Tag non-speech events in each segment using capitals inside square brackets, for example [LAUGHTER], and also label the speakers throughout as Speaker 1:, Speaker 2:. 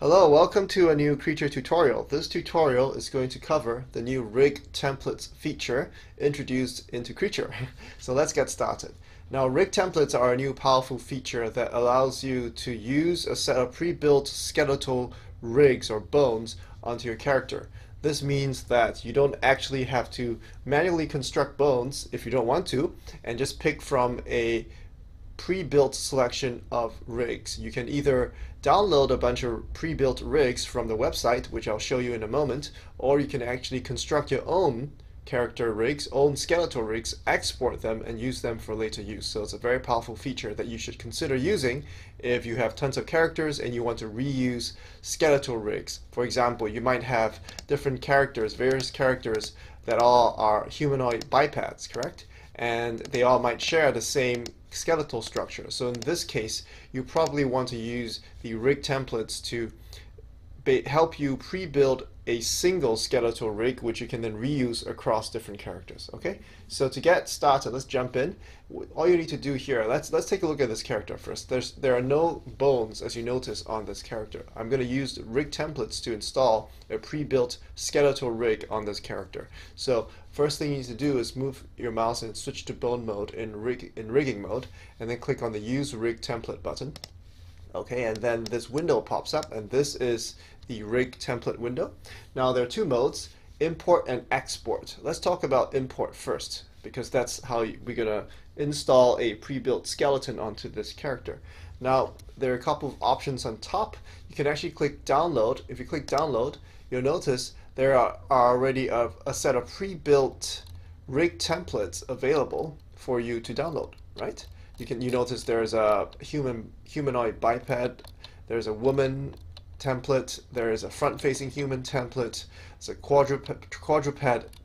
Speaker 1: Hello, welcome to a new creature tutorial. This tutorial is going to cover the new rig templates feature introduced into creature. [LAUGHS] so let's get started. Now rig templates are a new powerful feature that allows you to use a set of pre-built skeletal rigs or bones onto your character. This means that you don't actually have to manually construct bones if you don't want to and just pick from a pre-built selection of rigs. You can either download a bunch of pre-built rigs from the website, which I'll show you in a moment, or you can actually construct your own character rigs, own skeletal rigs, export them and use them for later use. So it's a very powerful feature that you should consider using if you have tons of characters and you want to reuse skeletal rigs. For example, you might have different characters, various characters that all are humanoid bipeds, correct? And they all might share the same skeletal structure. So in this case, you probably want to use the rig templates to help you pre-build a single skeletal rig which you can then reuse across different characters okay? So to get started let's jump in. All you need to do here let's let's take a look at this character first. There's there are no bones as you notice on this character. I'm going to use rig templates to install a pre-built skeletal rig on this character. So first thing you need to do is move your mouse and switch to bone mode in rig in rigging mode and then click on the use rig template button. Okay and then this window pops up and this is the rig template window. Now there are two modes, import and export. Let's talk about import first because that's how we're going to install a pre-built skeleton onto this character. Now there are a couple of options on top. You can actually click download. If you click download, you'll notice there are, already a, a set of pre-built rig templates available for you to download, right? You can you notice there's a human humanoid biped, there's a woman template, there is a front-facing human template, there's a quadruped, quadruped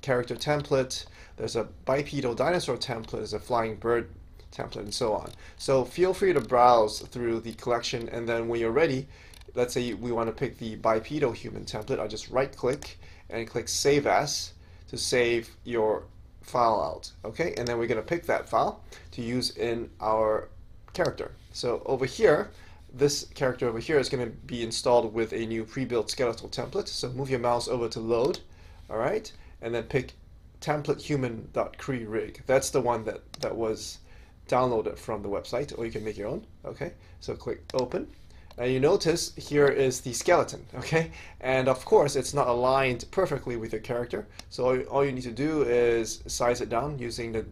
Speaker 1: character template, there's a bipedal dinosaur template, there's a flying bird template, and so on. So feel free to browse through the collection, and then when you're ready, let's say we want to pick the bipedal human template, I just right-click and click Save As to save your file out. Okay, and then we're going to pick that file to use in our character. So over here, this character over here is going to be installed with a new pre-built skeletal template. So move your mouse over to load, all right, and then pick template human.cree rig. That's the one that, that was downloaded from the website, or you can make your own, okay? So click open. And you notice here is the skeleton, okay? And of course, it's not aligned perfectly with your character. So all, all you need to do is size it down using the,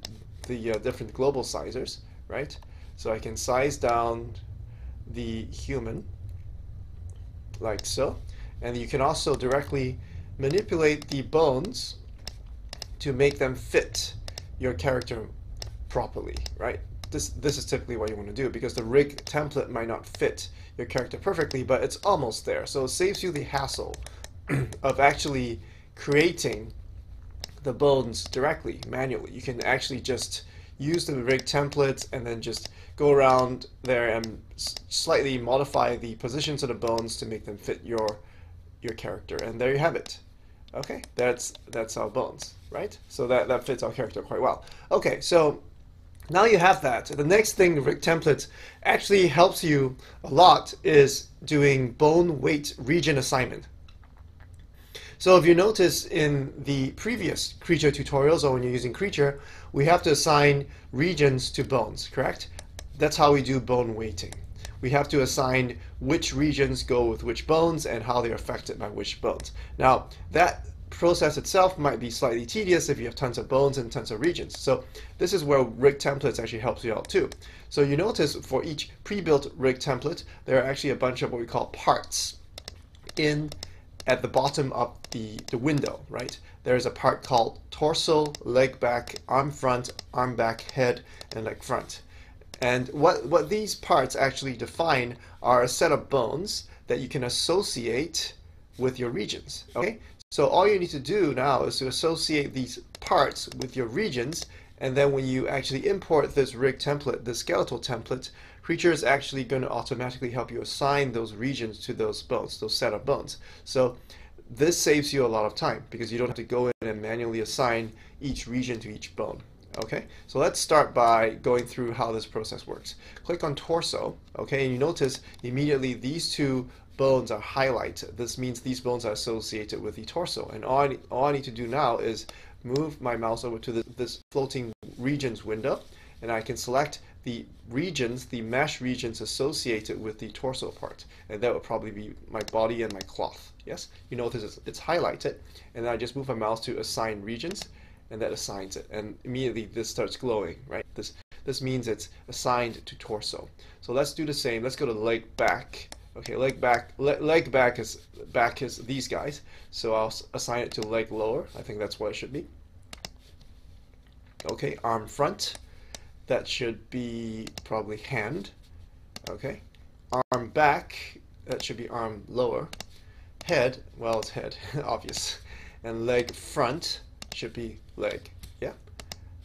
Speaker 1: the uh, different global sizers, right? So I can size down the human like so and you can also directly manipulate the bones to make them fit your character properly right? This this is typically what you want to do because the rig template might not fit your character perfectly but it's almost there. So it saves you the hassle [CLEARS THROAT] of actually creating the bones directly manually. You can actually just use the rig template and then just go around there and slightly modify the positions of the bones to make them fit your your character. And there you have it. Okay, that's that's our bones, right? So that, that fits our character quite well. Okay, so now you have that. The next thing rig template actually helps you a lot is doing bone weight region assignment. So if you notice in the previous creature tutorials or when you're using creature, we have to assign regions to bones, correct? That's how we do bone weighting. We have to assign which regions go with which bones and how they're affected by which bones. Now, that process itself might be slightly tedious if you have tons of bones and tons of regions. So this is where rig templates actually helps you out too. So you notice for each pre-built rig template, there are actually a bunch of what we call parts in at the bottom of the, the window, right? There's a part called torso, leg back, arm front, arm back, head, and leg front. And what, what these parts actually define are a set of bones that you can associate with your regions, okay? So all you need to do now is to associate these parts with your regions, and then when you actually import this rig template, the skeletal template, Creature is actually going to automatically help you assign those regions to those bones, those set of bones. So this saves you a lot of time because you don't have to go in and manually assign each region to each bone. Okay, so let's start by going through how this process works. Click on torso, okay, and you notice immediately these two bones are highlighted. This means these bones are associated with the torso. And all I, need, all I need to do now is move my mouse over to the, this floating regions window, and I can select the regions, the mesh regions associated with the torso part. And that would probably be my body and my cloth. Yes? You notice it's, it's highlighted. And then I just move my mouse to assign regions, and that assigns it. And immediately this starts glowing, right? This, this means it's assigned to torso. So let's do the same. Let's go to leg back. Okay, leg back, le leg back is back is these guys. So I'll assign it to leg lower. I think that's what it should be. Okay, arm front that should be probably hand. Okay. Arm back, that should be arm lower. Head, well, it's head, [LAUGHS] obvious. And leg front should be leg. Yeah.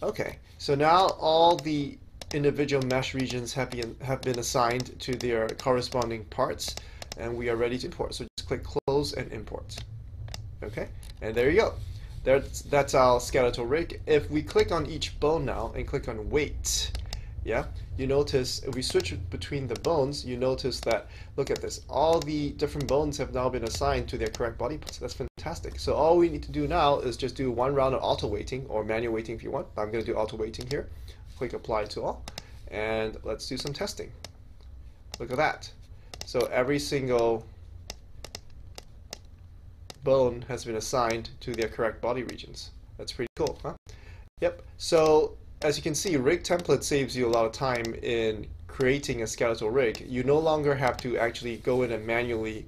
Speaker 1: Okay. So now all the individual mesh regions have been, have been assigned to their corresponding parts and we are ready to import. So just click close and import. Okay. And there you go. That's, that's our skeletal rig. If we click on each bone now and click on weight, yeah, you notice if we switch between the bones, you notice that, look at this, all the different bones have now been assigned to their correct body parts. That's fantastic. So all we need to do now is just do one round of auto weighting or manual weighting if you want. I'm going to do auto weighting here. Click apply to all and let's do some testing. Look at that. So every single bone has been assigned to their correct body regions. That's pretty cool, huh? Yep. So as you can see, rig template saves you a lot of time in creating a skeletal rig. You no longer have to actually go in and manually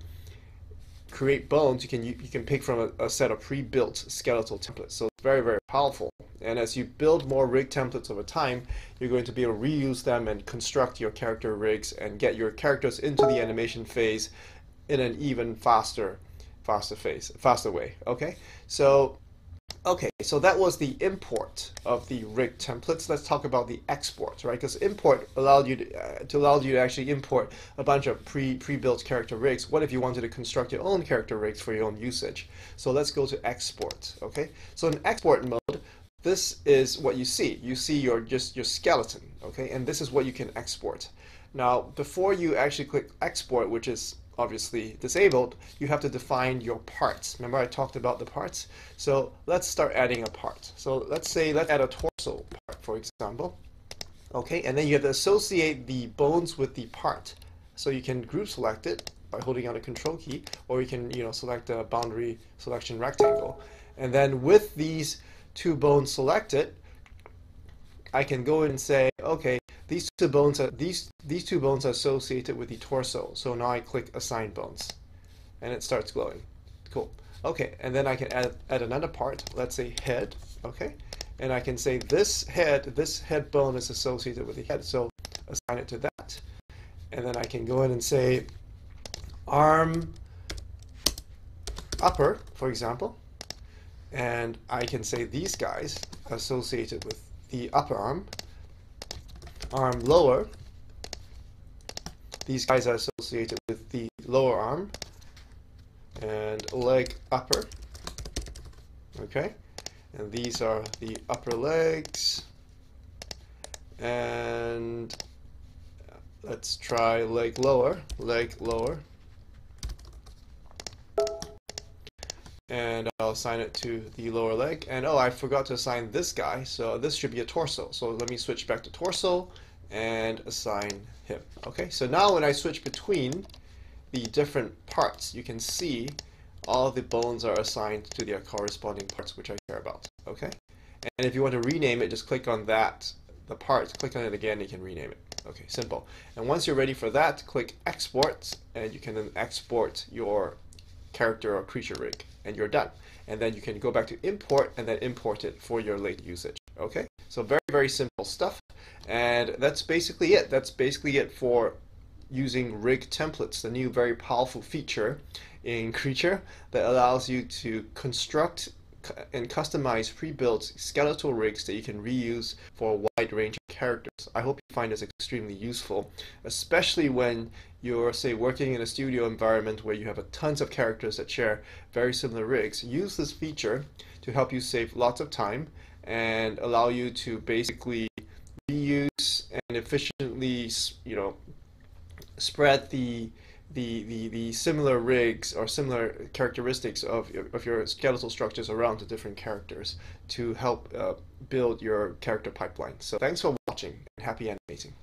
Speaker 1: create bones. You can you, you can pick from a, a set of pre-built skeletal templates. So it's very very powerful. And as you build more rig templates over time, you're going to be able to reuse them and construct your character rigs and get your characters into the animation phase in an even faster faster phase, faster way. Okay, so okay, so that was the import of the rig templates. Let's talk about the export, right? Because import allowed you to, uh, to allow you to actually import a bunch of pre pre-built character rigs. What if you wanted to construct your own character rigs for your own usage? So let's go to export. Okay, so in export mode. This is what you see. You see your just your skeleton, okay, and this is what you can export. Now, before you actually click export, which is obviously disabled, you have to define your parts. Remember I talked about the parts? So let's start adding a part. So let's say, let's add a torso part, for example. Okay, and then you have to associate the bones with the part. So you can group select it by holding down the control key, or you can, you know, select a boundary selection rectangle. And then with these two bones selected, I can go in and say, okay, these two bones are these these two bones are associated with the torso. So now I click assign bones, and it starts glowing. Cool. Okay, and then I can add add another part. Let's say head. Okay, and I can say this head this head bone is associated with the head. So assign it to that, and then I can go in and say arm upper, for example, and I can say these guys associated with the upper arm arm lower. These guys are associated with the lower arm and leg upper. Okay, and these are the upper legs. And let's try leg lower, leg lower. and I'll assign it to the lower leg. And oh, I forgot to assign this guy, so this should be a torso. So let me switch back to torso and assign him. Okay, so now when I switch between the different parts, you can see all the bones are assigned to their corresponding parts, which I care about. Okay, and if you want to rename it, just click on that, the part, click on it again, you can rename it. Okay, simple. And once you're ready for that, click export, and you can then export your character or creature rig and you're done. And then you can go back to import and then import it for your late usage. Okay, so very, very simple stuff. And that's basically it. That's basically it for using rig templates, the new very powerful feature in [LAUGHS] Creature that allows you to construct and customize pre-built skeletal rigs that you can reuse for a wide range of characters. I hope you find this extremely useful, especially when you're, say, working in a studio environment where you have a tons of characters that share very similar rigs. Use this feature to help you save lots of time and allow you to basically reuse and efficiently, you know, spread the the, the, the similar rigs or similar characteristics of, of your skeletal structures around the different characters to help uh, build your character pipeline. So thanks for watching and happy animating.